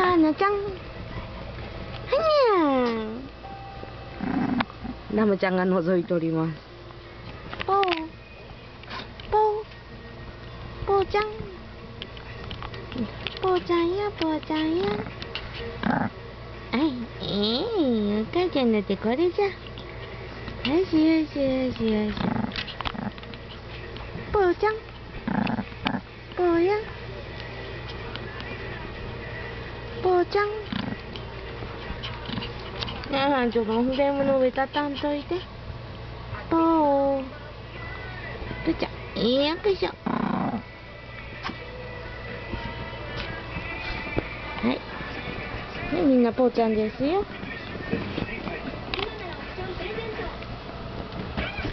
はなちゃん。はにゃー。ラムちゃんが覗いております。ぽー。ぽー。ぽーちゃん。ぽーちゃんや、ぽーちゃんや。はい、えー、お母ちゃんのってこれじゃ。よしよしよしよし。ぽーちゃん。ぽーや。ぽーちゃん。ああ、ちょっとフレームの上畳んといて。ぽー。ぽーちゃ？ん。よいしょ。はい。ね、みんなぽーちゃんですよ。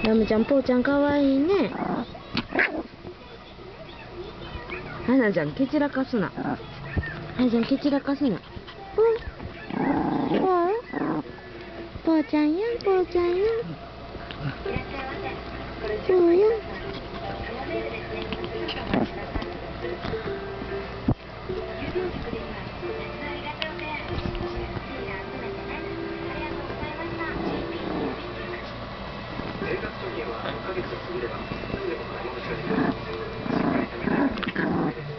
ラムちゃん、ぽーちゃんかわいいね。はなちゃん、蹴散らかすな。はなちゃん、蹴散らかすな。ぽー。ぽー。ぽーちゃんや、ぽーちゃんや。ぽーや。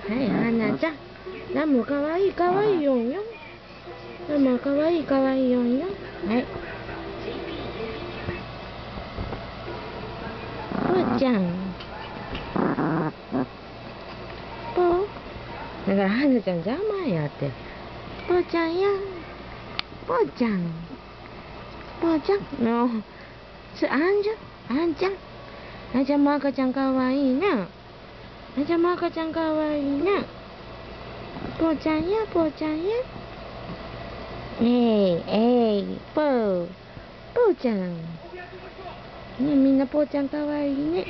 はい、はなちゃん。ラムかわいいかわいいよんよ。ラムはかわいいかわいいよんよ。はい。ぽーちゃん。ぽー。だからはなちゃん邪魔やって。ぽーちゃんや。ぽーちゃん。ぽーちゃん。の。それあんじゃん？あんちゃん？あんちゃんも赤ちゃんかわいいな。あんちゃんも赤ちゃんかわいいな。ぽーちゃんや、ぽーちゃんや。えい、えい、ぽー。ぽーちゃん。ね、みんなぽーちゃんかわいいね。